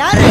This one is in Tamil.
யாரு?